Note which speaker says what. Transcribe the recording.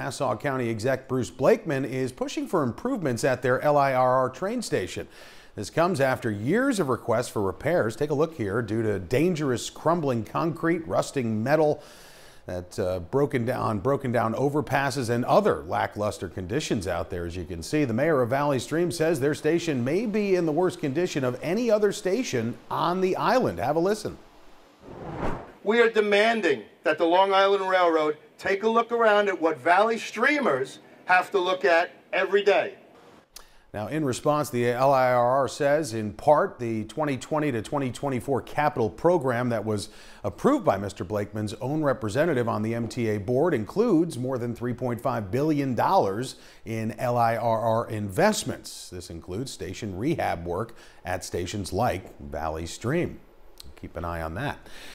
Speaker 1: Nassau County exec Bruce Blakeman is pushing for improvements at their LIRR train station. This comes after years of requests for repairs. Take a look here due to dangerous crumbling concrete, rusting metal, that uh, broken down broken down overpasses and other lackluster conditions out there as you can see the mayor of valley stream says their station may be in the worst condition of any other station on the island have a listen
Speaker 2: we are demanding that the long island railroad take a look around at what valley streamers have to look at every day
Speaker 1: now, in response, the LIRR says, in part, the 2020 to 2024 capital program that was approved by Mr. Blakeman's own representative on the MTA board includes more than $3.5 billion in LIRR investments. This includes station rehab work at stations like Valley Stream. Keep an eye on that.